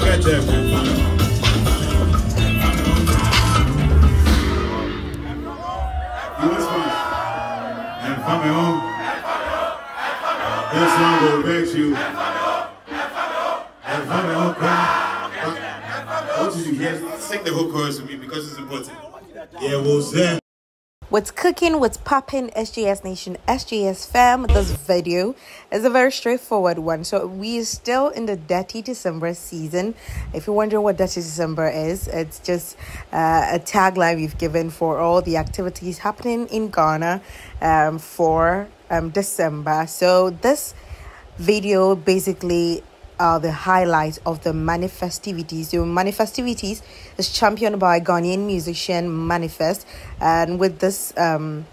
them. And coming home. This song oh. will vex you. And coming home, oh, cry. What did you get? Sing the whole chorus with me because it's important. Yeah, was there. What's cooking, what's popping, SJS Nation, SJS fam? This video is a very straightforward one. So, we are still in the Detty December season. If you're wondering what Detty December is, it's just uh, a tagline we've given for all the activities happening in Ghana um, for um, December. So, this video basically are the highlights of the manifestivities. The manifestivities is championed by Ghanaian musician Manifest, and with this um,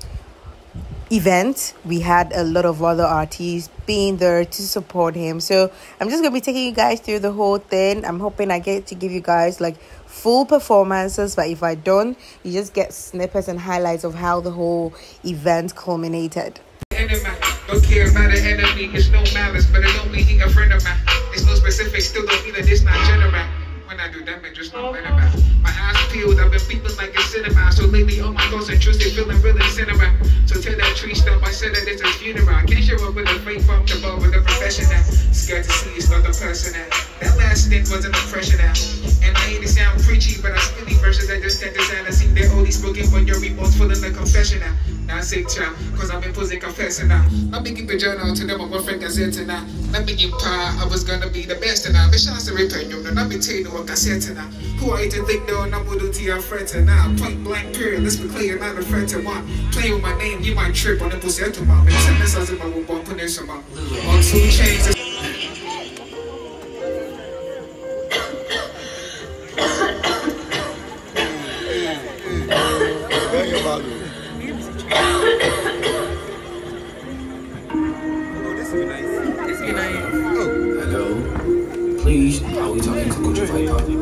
event, we had a lot of other artists being there to support him. So I'm just gonna be taking you guys through the whole thing. I'm hoping I get to give you guys like full performances, but if I don't, you just get snippets and highlights of how the whole event culminated. Don't care about the enemy, it's no malice, but it a friend of mine. It's specific, still don't mean that it's not general. When I do damage, just no better man. My eyes peeled, I've been peeping like a cinema. So lately, all my thoughts and truths, they feeling really cinema. So tell tree stump, I said that it's a funeral. I can't show up with a fake bump, the ball with a professional. Scared to see it's not the person that. That last stint was an impression now. And I hate to sound preachy, but I spit these verses that just design to see they're only spoken when your remote's full of the confession now. Now I say child, cause I've been posing confessing now. Me keep a journal to them, my boyfriend can say tonight. Let me power, I was gonna be the best and I be chance to return you. Let me tell you what I said tonight. Who are you to think though, I'm gonna do to your friend tonight. Point blank period, let's be clear, not a friend to one. Playing with my name, you might trip on the pussy to my man. Send this as if I will bump on this on two chains. Please, are we talking to Kojo Viper?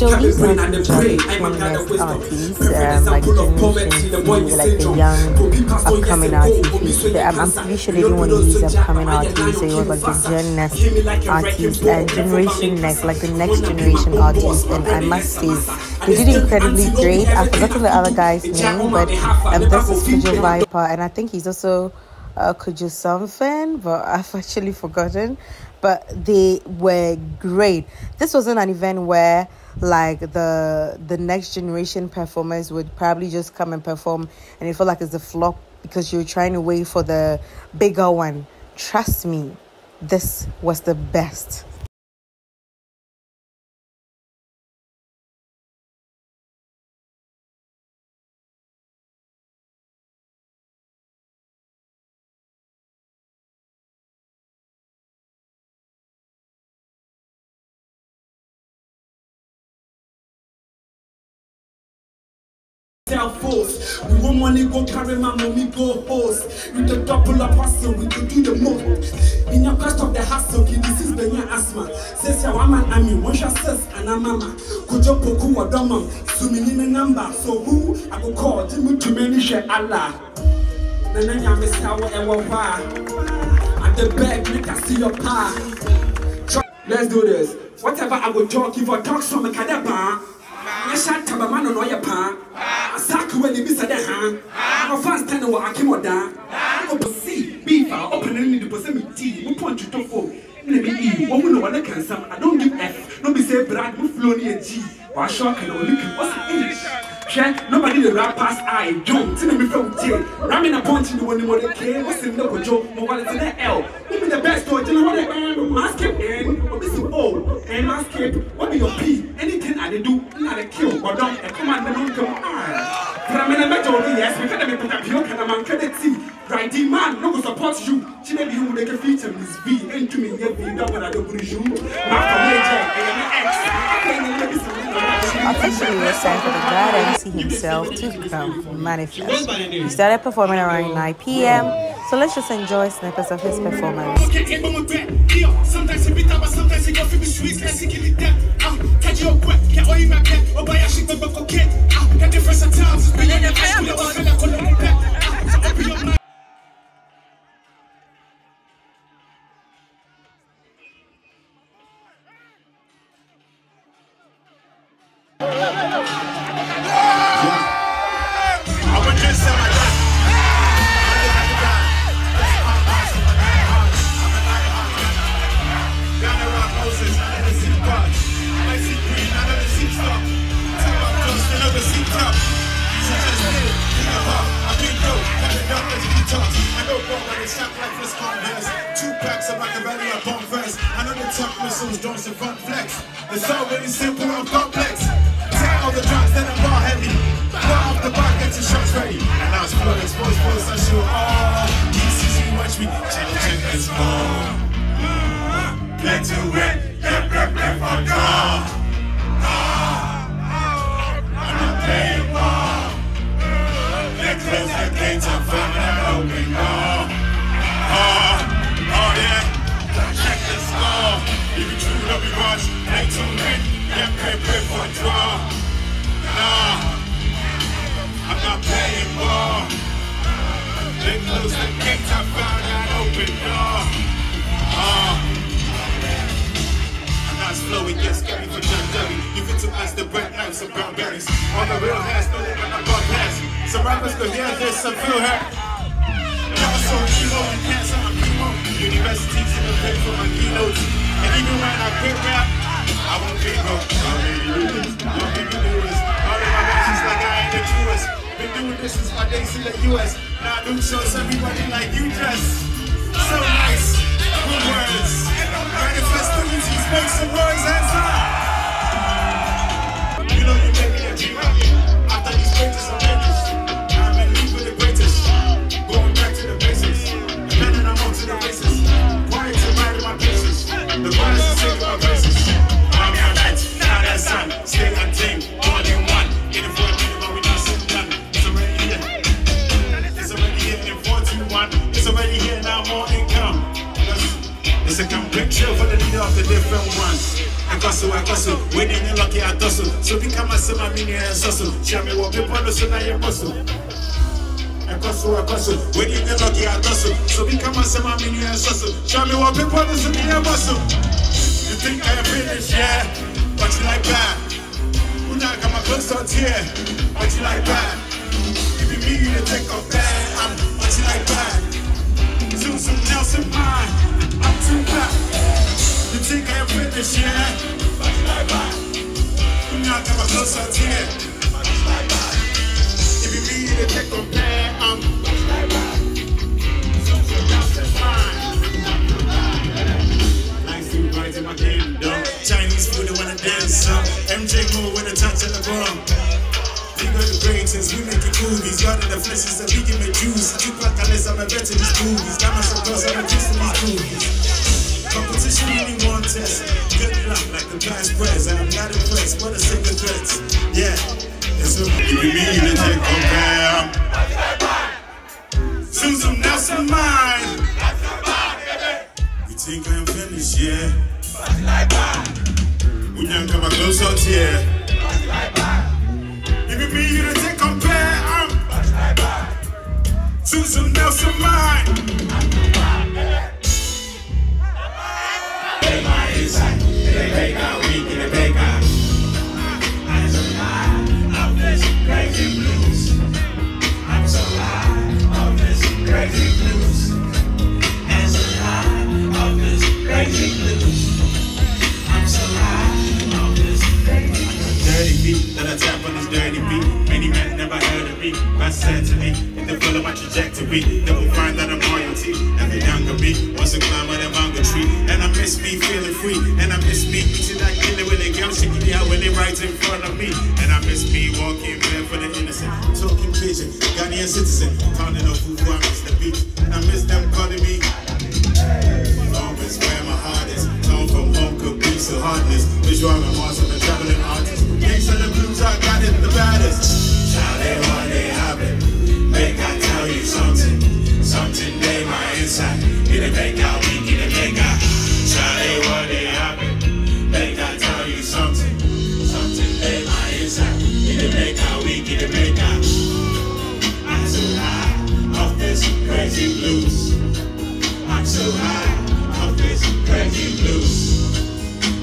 So Can't be these and the the I'm a kind of wisdom. artists, Perfect um, like example of poverty, generation the boy Z, with like the syndrome. young Go be past one years upcoming ago, artists. when we saw the The- I'm, I'm pretty sure they didn't want to use upcoming artists. So it was like the faster. Gen Next Hear a wrecking artists and Generation Next, like the next Wanna be my generation artists. And I must say, they did incredibly great. I forgot the other guy's name, but money, half, I um, this is Kujo. Viper, and I think he's also uh, Kujo something, but I've actually forgotten. But they were great. This wasn't an event where like the the next generation performers would probably just come and perform and it felt like it's a flop because you're trying to wait for the bigger one. Trust me, this was the best. Tell force. We want money, go carry my mommy, go host. With the double up hustle, we could do the most. In your cost of the hustle, kid, this is Benya asthma. Says your woman, I mean, one shall says, and a mama. Kojo poku or doma. Swimming in a number. So who I go call? Jimmy to many share Allah. Nana Yamis, how ever why. At the back, make I see your pa. Let's do this. Whatever I go talk, if I talk some kadaba. Yesha tabama no no ya pa. Shock and only what's the English? Hwɛ nobody the rap pass I John tina me from J Ramming a punch in the one more the K What's in the Joe? My wallet in the L. Give me the best to you know what I Mask it in What is it O And mask it. What be your P Anything I do Not a kill. Or don't A command the non come on. Ramena better only yes. We can't make a pure Can a man can see? Right man No go support you. She may be who make a feature Miss V. And to me Yeah be that when I do put you Mark a major And an X I can't even Officially for the God MC himself to come manifest. He started performing around 9 p.m. So let's just enjoy snippets of his performance. Sometimes it be but sometimes it go feel me sweet, let's get it down. Ah, catch your quick, get all you my pet, or buy a shit, but go. Ah, the difference of times is bigger than high school, simple and complex. Bread knives and. On the real hands, no living on bug hands. Some rappers go hear this and feel hurt. Never saw chemo and cancer, I'm chemo. Universities in the pay for my keynotes. And even when I quit rap, I won't be broke. I'll make you lose. I'll make you lose. All of my verses like I ain't the truest. Been doing this since my days in the US. Now I do shows everybody like you dress. So nice. Good words. Manifestivities, make some words hands up. It's a complete chill for the leader of the different ones. I kustle, I kustle, winning and lucky I tussle. So become a summer mini and sussle. Show me what people do, so you. I I kustle, winning and lucky I tussle. So become a summer mini and sussle. Show me what people do, so now you muscle. You think I'm finished, yeah? But you like that. Who not got my clothes out here? But you like that. If you me, you take off that. I'm, but you like that. Zoom, zoom, Nelson, mine. I'm too back. You think I am finished, yeah? You not got my clothes out here. If you me, you take off that. I'm, to in my kingdom. Chinese food, they wanna dance some. MJ move with a touch the bomb. We the greatest, we make it movies. God of the flesh is a vegan with juice. Two pack unless I'm a vet in these movies. Got myself close, I'm a juice in these movies. Competition only one test. Good luck like the past press. I'm not impressed, what a single threats. Yeah, it's a you mean to take compare. Susan Nelson mine. You think I'm finished, yeah? When you come close out here. If you mean you to take compare. I'm Susan Nelson mine. My trajectory, they will find that I'm royalty. And the younger me wants to climb on a mango tree. And I miss me feeling free. And I miss me meeting that killer a girl shaking it out when they right in front of me. And I miss me walking bare for the innocent, talking pigeon, Ghanaian citizen, pounding off who I miss the beat. And I miss them calling me. Home is where my heart is. Tone from home could be so heartless. Visual remorse of a traveling artist. Kings of the blues, I got it the baddest. They they it. Crazy blues. I'm so high off this crazy blues.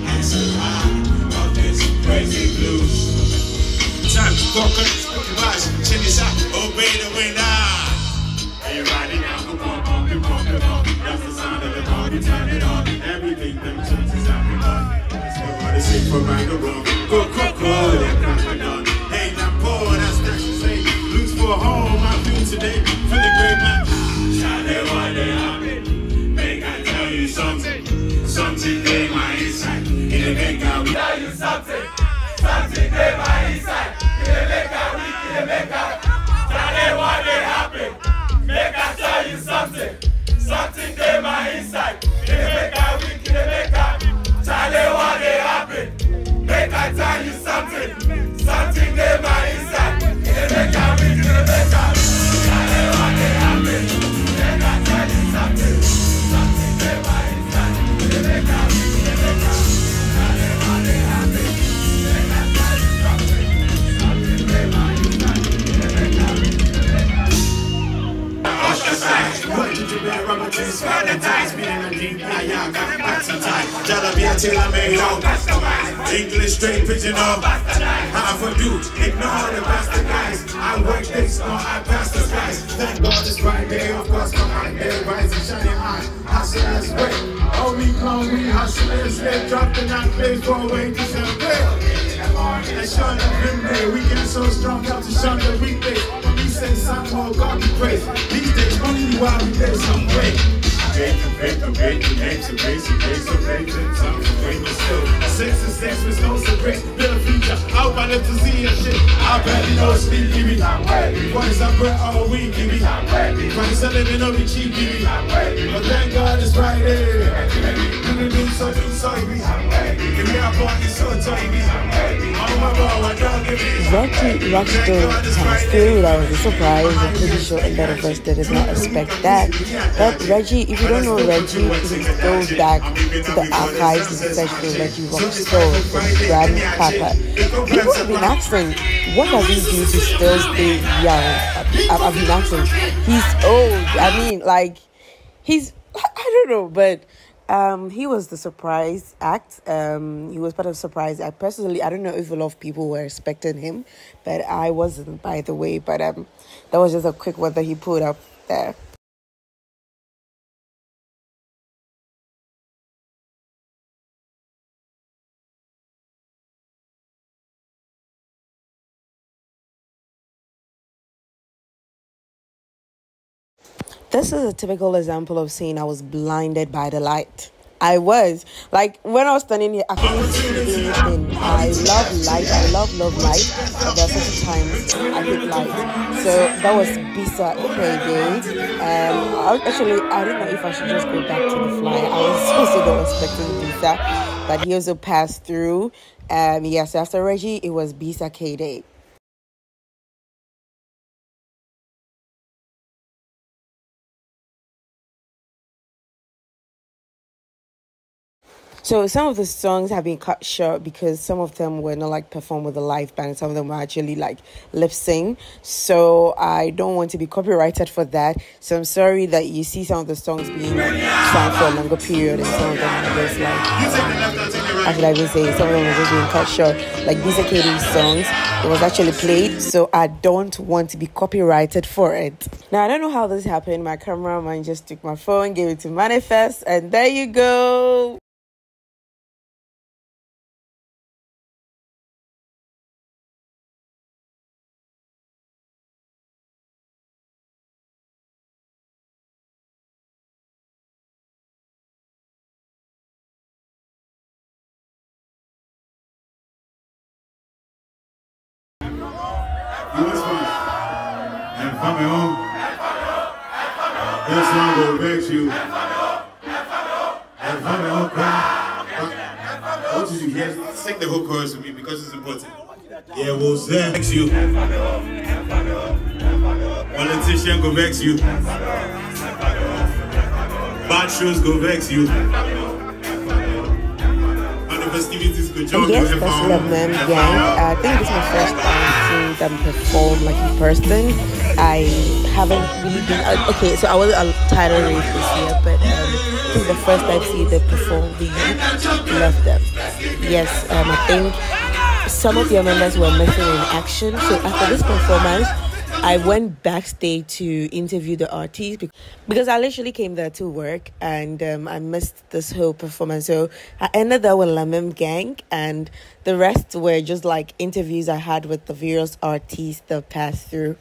I'm so high off this crazy blues. Time to focus, rise, check this out, obey the ah. you riding now? Go pump, pump, and pump, and pump. That's the sound of the you turn it on. Everything them tunes is happening on. Let's go on the sing for right or wrong. Go, go, go, on. Hey, now poor, that's that's to say. Lose for home, I feel today. Something. Something in my inside. In the make I will tell you something. Something in my inside. In the make I weak, in the make I. Charlie, what they happen? Make I tell you something. Something in my inside. Straight pigeon off. Half a dude, ignore the bastard guys. I work this, no, I pass the skies. Thank God it's Friday, of course, come on, day rising, shining high. Hustlers wait, only clone we hustlers live. Drop the night, play for way to celebrate. And shut up in we get so strong, help to shun the weekdays. When we say more, God be praised. These days, only while we play some way. The names of grace, and grace of grace, and Six and six with no build a future. I want them to see a shit. I you know sleep, give me. Once I put all week, me. Once I live in a cheap, give me. But thank God it's Friday. You can do so, do so, give me. Give me a party, so toy, give me. Oh my God, what don't give me. Reggie Rockstone has through that was a surprise. I'm pretty sure a lot of us did not expect that. But Reggie, if you don't know Reggie, can go back to the archives and search for Reggie Rockstone from Grandpapa. People have been asking, what does he do to still stay young? I've, I've been asking. He's old. I mean, like, he's, I don't know, but um, he was the surprise act. Um, he was part of surprise act. Personally, I don't know if a lot of people were expecting him, but I wasn't, by the way. But um, that was just a quick one that he put up there. This is a typical example of saying I was blinded by the light. I was like when I was standing here, I couldn't see anything. I love light. I love love light, but there are certain times I hate light. So that was Bisa Day. Um, actually, I don't know if I should just go back to the fly. I was also not expecting Bisa, but he also passed through. Um, yes, after Reggie, it was Bisa Kdei. So some of the songs have been cut short because some of them were not like performed with a live band. Some of them were actually like lip sing. So I don't want to be copyrighted for that. So I'm sorry that you see some of the songs being sung for a longer period and some of them are just like how should I even say some of them were just being cut short. Like these are Katie's songs. It was actually played, so I don't want to be copyrighted for it. Now I don't know how this happened. My cameraman just took my phone, gave it to Manifest, and there you go. You was fun. And from your home. This song oh. will vex you. And from your home oh, cry. What did you get? Sing the whole chorus with me because it's important. Yeah, will vex you. Politician go vex you. Bad shows go vex you. And the festivities go jump Yes, you. that's La Meme Gang. Oh. I think this is my first time seeing them perform like in person. I haven't really been uh, okay. So I was a title race this year, but um, this is the first time seeing them perform. The love them. Yes, um, I think some of your members were missing in action. So after this performance. I went backstage to interview the artist because I literally came there to work and um, I missed this whole performance. So I ended there with La Meme Gang, and the rest were just like interviews I had with the various artists that passed through.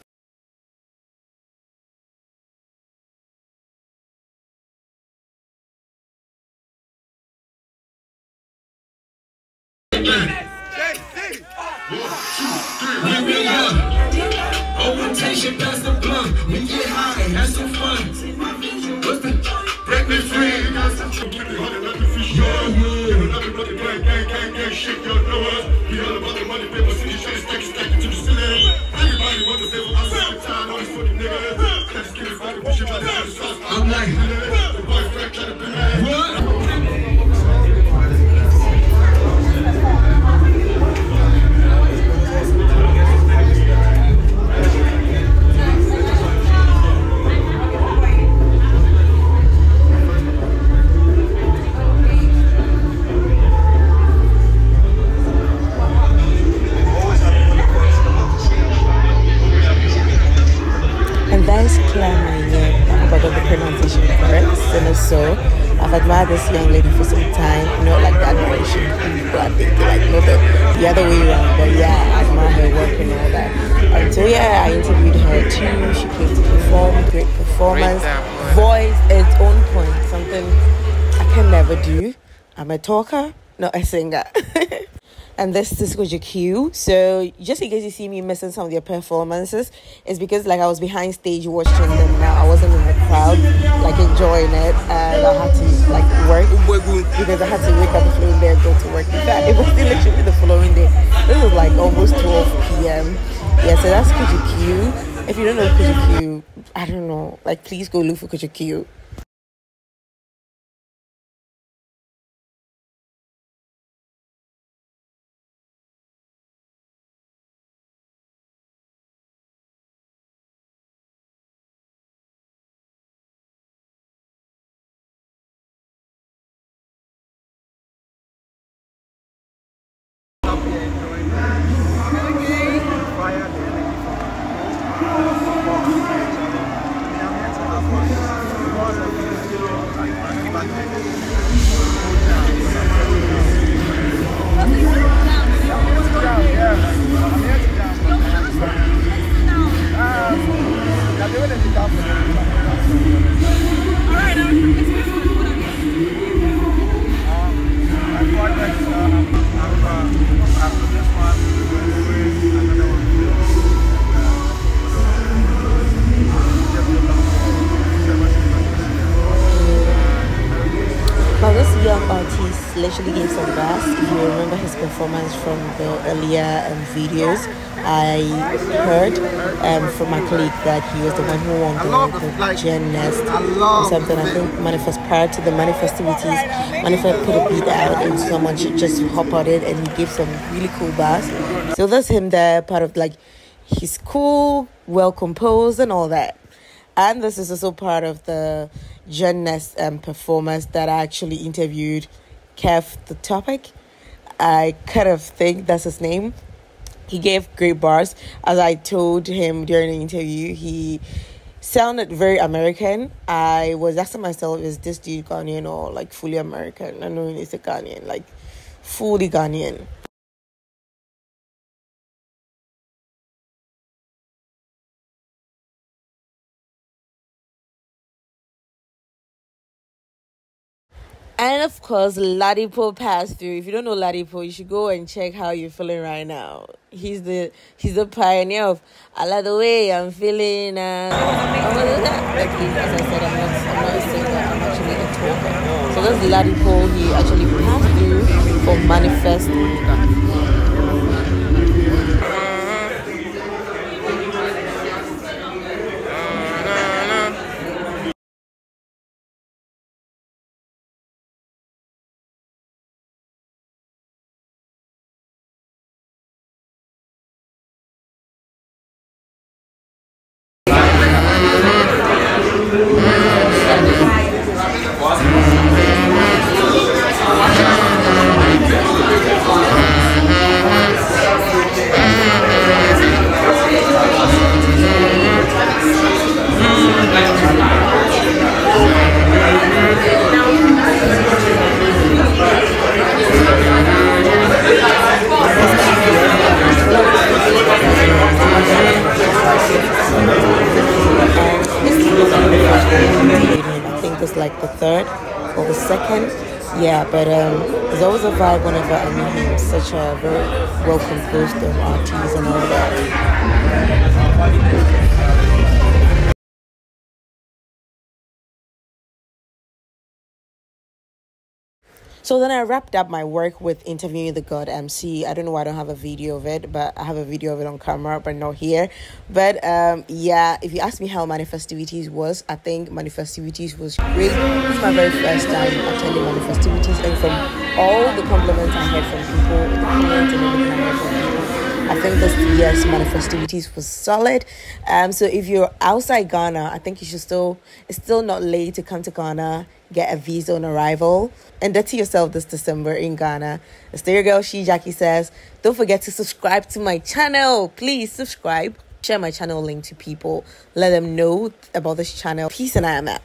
Orientation past the blunt. We get high, have some fun. What's the break me free? Shit, y'all know us. We all about the money, paper, city, straight, stack, stack it to the ceiling. Everybody want to save us. I'm tired, always for the niggas. Let's get it right, push it right, I'm like, what? Claire Maye. I got the pronunciation correct. And so I've admired this young lady for some time. Not like the admiration people I think like no the, the other way around. But yeah, I admire her work and all that. And so yeah, I interviewed her too. She came to perform, great performance. Voice its own point, something I can never do. I'm a talker, not a singer. and this is Kojo Cue. So just in case you see me missing some of their performances, it's because like I was behind stage watching them now. I wasn't in the crowd, like enjoying it, and I had to like work because I had to wake up the following day and go to work. In fact, it was literally the following day. This was like almost 12 p.m. Yeah, so that's Kojo Cue. If you don't know Kojo Cue, I don't know. Like, please go look for Kojo Cue. I heard um, from my colleague that he was the one who won the, the Gen Next or something. I think manifest prior to the manifestivities, manifest put a beat out and someone should just hop on it and he gave some really cool bars. So that's him there, part of like he's cool, well composed, and all that. And this is also part of the Gen Next um, performance that I actually interviewed Kev the topic. I kind of think that's his name. He gave great bars. As I told him during the interview, he sounded very American. I was asking myself, is this dude Ghanaian or like fully American? I know he's a Ghanaian, like fully Ghanaian. And of course, Ladipoe passed through. If you don't know Ladipoe, you should go and check how you're feeling right now. He's the he's the pioneer of I like the way I'm feeling. Uh, what was that? Like he, as I said, I'm not I'm not a singer. I'm actually a talker. So that's Ladipoe. He actually passed through for manifest. Yeah, but um, there's always a vibe whenever I meet him. Such a very well composed um, artist and all that. So then I wrapped up my work with interviewing the God MC. I don't know why I don't have a video of it, but I have a video of it on camera, but not here. But um, yeah, if you ask me how Manifestivities was, I think Manifestivities was great. It's my very first time attending Manifestivities, and from all the compliments I heard from people, the comments and I from people, I think this year's manifestivities was solid. Um, so if you're outside Ghana, I think you should still. It's still not late to come to Ghana, get a visa on arrival, and dirty yourself this December in Ghana. The Stereo Girl She Jackie says, don't forget to subscribe to my channel. Please subscribe. Share my channel link to people. Let them know about this channel. Peace and I am out.